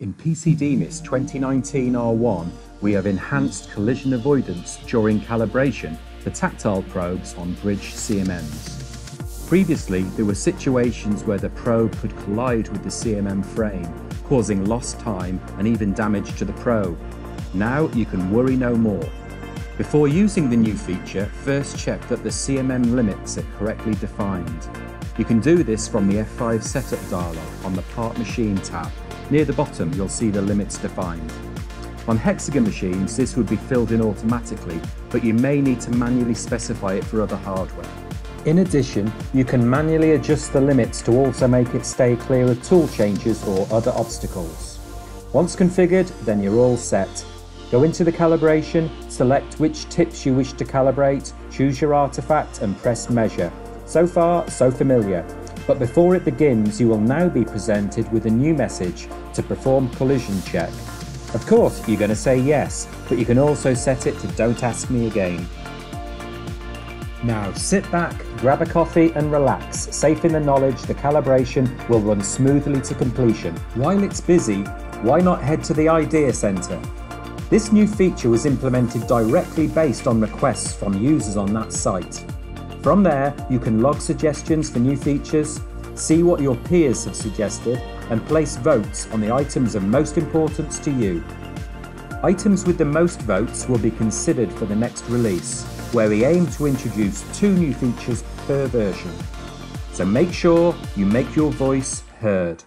In PCDMIS 2019 R1, we have enhanced collision avoidance during calibration for tactile probes on bridge CMMs. Previously, there were situations where the probe could collide with the CMM frame, causing lost time and even damage to the probe. Now you can worry no more. Before using the new feature, first check that the CMM limits are correctly defined. You can do this from the F5 setup dialog on the Part Machine tab. Near the bottom, you'll see the limits defined. On Hexagon machines, this would be filled in automatically, but you may need to manually specify it for other hardware. In addition, you can manually adjust the limits to also make it stay clear of tool changes or other obstacles. Once configured, then you're all set. Go into the calibration, select which tips you wish to calibrate, choose your artifact and press measure. So far, so familiar. But before it begins, you will now be presented with a new message to perform collision check. Of course, you're going to say yes, but you can also set it to don't ask me again. Now sit back, grab a coffee and relax, safe in the knowledge the calibration will run smoothly to completion. While it's busy, why not head to the Idea Centre? This new feature was implemented directly based on requests from users on that site. From there, you can log suggestions for new features, see what your peers have suggested, and place votes on the items of most importance to you. Items with the most votes will be considered for the next release, where we aim to introduce two new features per version. So make sure you make your voice heard.